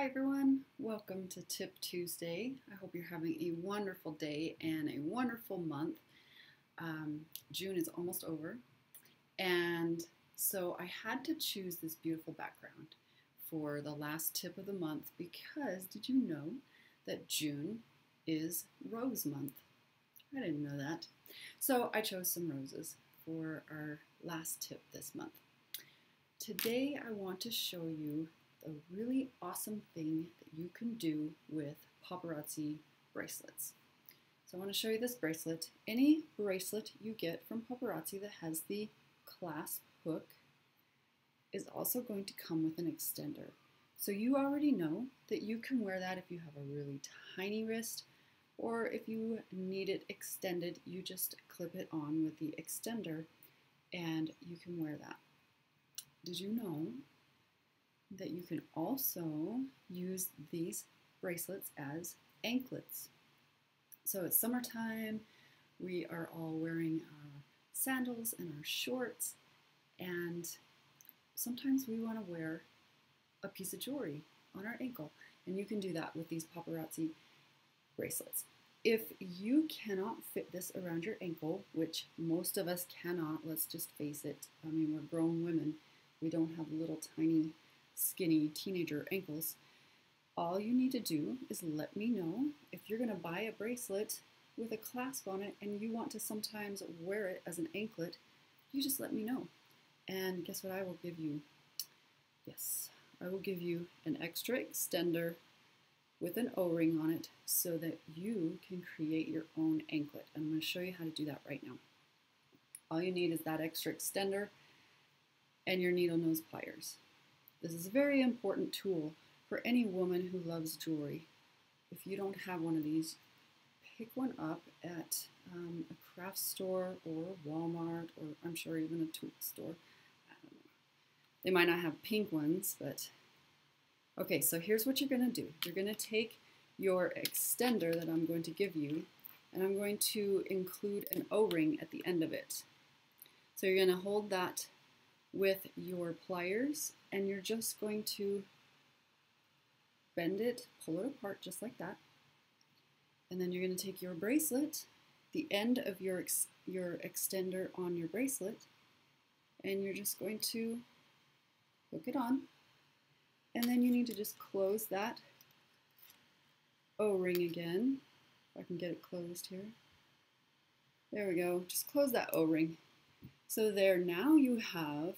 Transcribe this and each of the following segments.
Hi everyone, welcome to Tip Tuesday. I hope you're having a wonderful day and a wonderful month. Um, June is almost over, and so I had to choose this beautiful background for the last tip of the month because did you know that June is Rose Month? I didn't know that. So I chose some roses for our last tip this month. Today I want to show you a really awesome thing that you can do with paparazzi bracelets. So I want to show you this bracelet. Any bracelet you get from paparazzi that has the clasp hook is also going to come with an extender. So you already know that you can wear that if you have a really tiny wrist or if you need it extended, you just clip it on with the extender and you can wear that. Did you know that you can also use these bracelets as anklets. So it's summertime, we are all wearing our sandals and our shorts, and sometimes we want to wear a piece of jewelry on our ankle, and you can do that with these paparazzi bracelets. If you cannot fit this around your ankle, which most of us cannot, let's just face it, I mean, we're grown women, we don't have little tiny skinny teenager ankles, all you need to do is let me know if you're going to buy a bracelet with a clasp on it and you want to sometimes wear it as an anklet, you just let me know. And guess what I will give you? Yes, I will give you an extra extender with an O-ring on it so that you can create your own anklet. I'm going to show you how to do that right now. All you need is that extra extender and your needle nose pliers. This is a very important tool for any woman who loves jewelry. If you don't have one of these, pick one up at um, a craft store or Walmart or I'm sure even a tool store. They might not have pink ones, but okay, so here's what you're going to do. You're going to take your extender that I'm going to give you and I'm going to include an O-ring at the end of it. So you're going to hold that with your pliers and you're just going to bend it, pull it apart just like that. And then you're going to take your bracelet, the end of your, ex your extender on your bracelet, and you're just going to hook it on. And then you need to just close that O-ring again. If I can get it closed here. There we go. Just close that O-ring. So there, now you have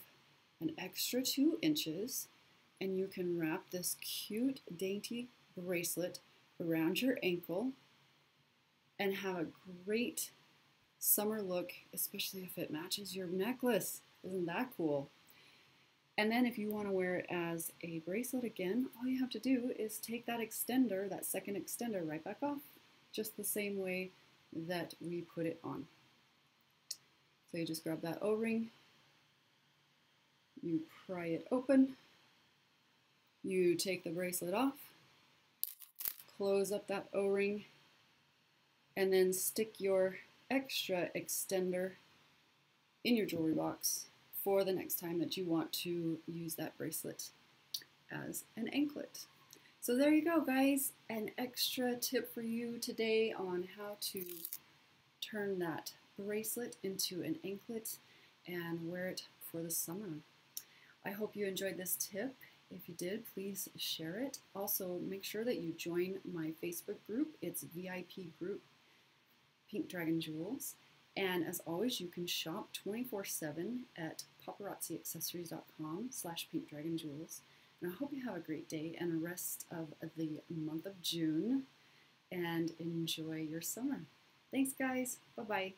an extra two inches and you can wrap this cute, dainty bracelet around your ankle and have a great summer look, especially if it matches your necklace. Isn't that cool? And then if you want to wear it as a bracelet again, all you have to do is take that extender, that second extender right back off, just the same way that we put it on. So you just grab that O-ring, you pry it open, you take the bracelet off, close up that O-ring, and then stick your extra extender in your jewelry box for the next time that you want to use that bracelet as an anklet. So there you go, guys. An extra tip for you today on how to turn that bracelet into an anklet and wear it for the summer. I hope you enjoyed this tip. If you did, please share it. Also, make sure that you join my Facebook group. It's VIP group Pink Dragon Jewels. And as always, you can shop 24-7 at paparazziaccessories.com slash pinkdragonjewels. And I hope you have a great day and a rest of the month of June and enjoy your summer. Thanks, guys. Bye-bye.